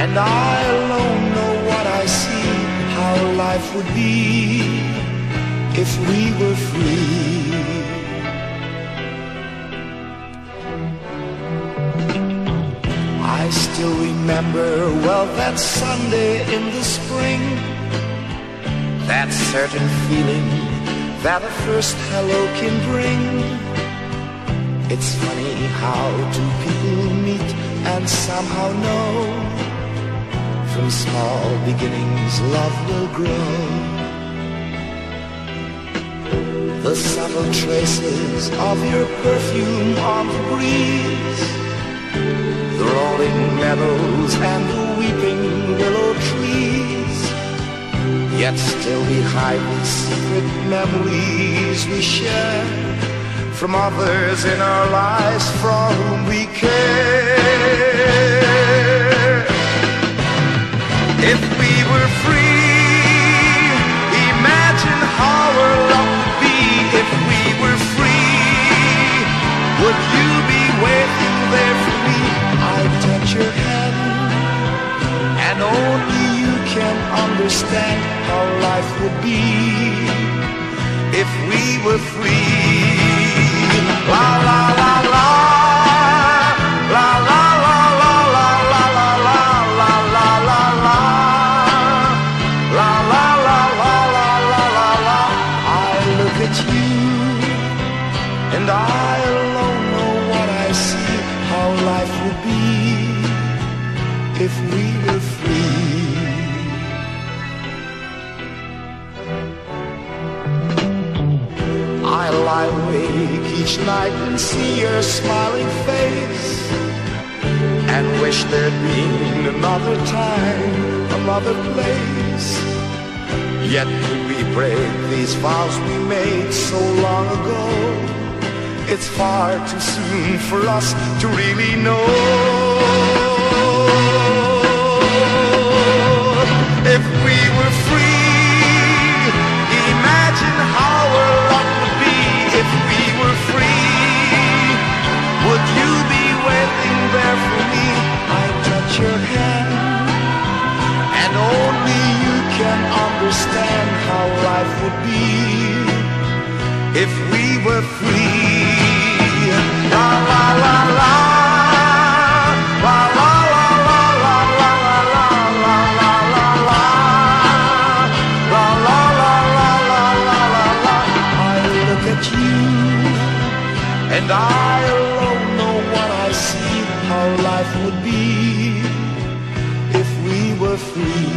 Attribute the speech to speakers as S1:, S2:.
S1: And I alone know what I see, how life would be if we were free. I still remember well that Sunday in the spring, that certain feeling that a first hello can bring. It's funny how two people meet and somehow know from small beginnings love will grow. The subtle traces of your perfume on the breeze, the rolling meadows and the weeping willow trees. Yet still we hide the secret memories we share from others in our lives for whom we care. Your hand, and only you can understand how life would be if we were free. La la la la. La la la la la la la la la la la la. La la la la la la la la. I look at you and I alone know what I see, how life would be if we were free. I lie awake each night and see your smiling face and wish there'd been another time, another place. Yet could we break these vows we made so long ago? It's far too soon for us to really know. Understand how life would be if we were free. And I alone know what I see, how life would be if we were free.